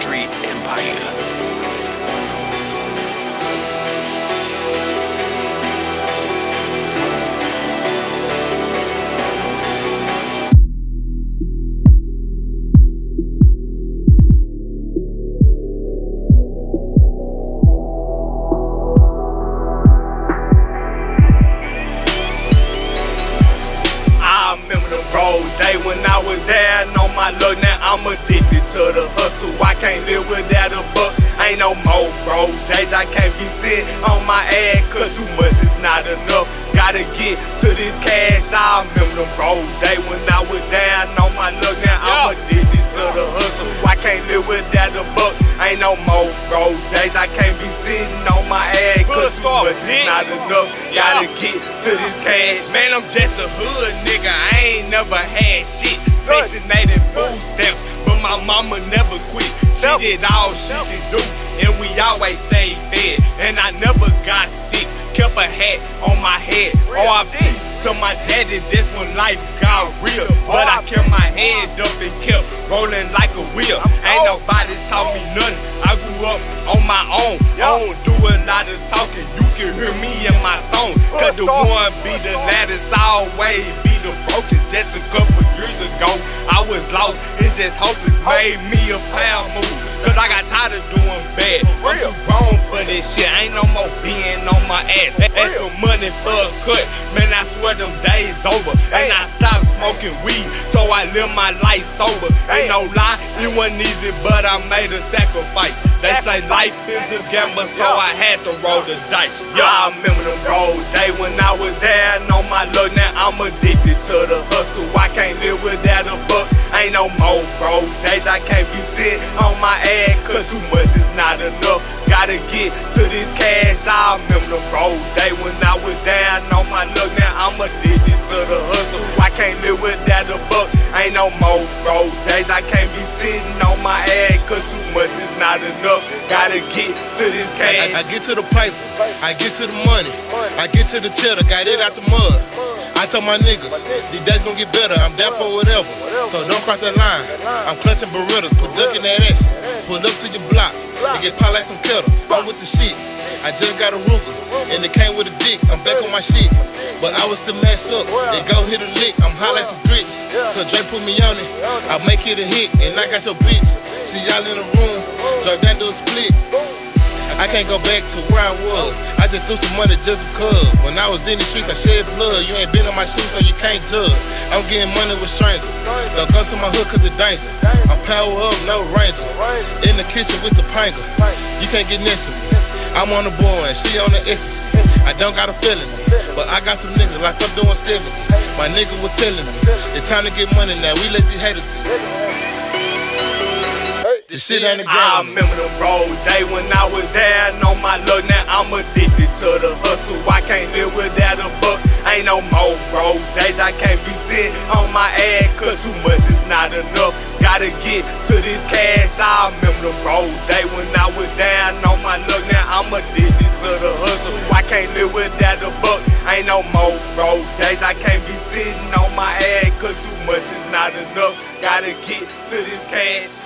Street Empire. I remember the road day when I was down to the hustle. I can't live without a buck. Ain't no more, bro. Days I can't be sitting on my ass, cause too much is not enough. Gotta get to this cash. I remember them bro days when I was down on my luck. Now I'm addicted to the hustle. I can't live without a buck. Ain't no more, bro. Days I can't be sitting on my ass, cause too much is not enough. Gotta get to this cash. Man, I'm just a hood nigga. I ain't never had shit. Section 8 and food stamps, my mama never quit. She did all she could do, and we always stayed fed. And I never got sick. Kept a hat on my head. RIP oh, to my daddy, this when life got real. But I kept my head up and kept rolling like a wheel. Ain't nobody taught me nothing. Up on my own. I don't do a lot of talking. You can hear me in my song. Cause the one be the laddest always be the brokest. Just a couple years ago, I was lost and just hopeless. Made me a power move. Cause I got tired of doing bad. I'm too grown for this shit. Ain't no more being on my ass. Extra money for a cut. Man, I swear them days over. And I stopped smoking weed. So I live my life sober. Ain't no lie, it wasn't easy, but I made a sacrifice. They say life is a gamble, so I had to roll the dice. Yeah, I remember them road day when I was there on my luck. Now I'm addicted to the hustle. I can't live without a buck. Ain't no more, bro. Days I can't be sitting on my ass, cause too much is not enough. Gotta get to this cash. I remember the road day when I was down on my luck. Now I'm addicted to the hustle. I can't live without a buck. Ain't no more, bro. Days I can't be sitting on my ass, cause too much is not enough. Gotta get to this cash. I, I, I get to the paper, I get to the money, I get to the cheddar, got it out the mud. I tell my niggas, these days gonna get better, I'm down for whatever. So don't cross that line. I'm clutching Berettas, put duck in that ass. Pull up to your block, and get pot like some kettle. I'm with the shit. I just got a Ruger, and it came with a dick. I'm back on my shit. But I was still messed up. They go hit a lick, I'm high like some bricks. So Dray put me on it, I make it a hit, and I got your bitch. See y'all in the room, drop down to a split. I can't go back to where I was. I just threw some money just because. When I was in the streets, I shed blood. You ain't been on my shoes, so you can't judge. I'm getting money with strangers. Don't come to my hood cause it's danger. I'm power up, no ranger. In the kitchen with the panga. You can't get next to me. I'm on the board, she on the ecstasy. I don't got a feeling, but I got some niggas like I'm doing 70. My nigga was telling me, it's time to get money now. We let these haters to sit on the ground. I remember the road day when I was down on my luck. Now I'm addicted to the hustle. I can't live without a buck. Ain't no more road days. I can't be sitting on my ass cause too much is not enough. Gotta get to this cash. I remember the road day when I was down on my luck. Now I'm addicted to the hustle. I can't live without a buck. Ain't no more road days. I can't be sitting on my ass cause too much is not enough. Gotta get to this cash.